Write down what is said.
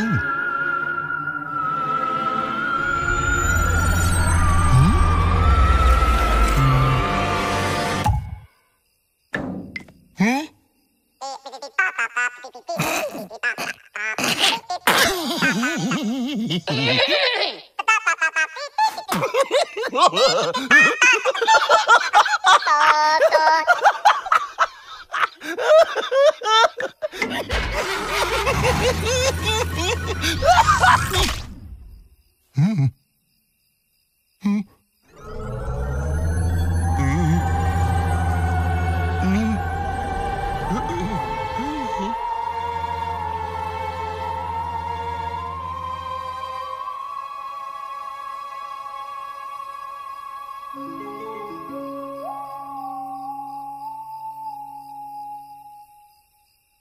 Hum. Ha ha ha! Mm-hmm.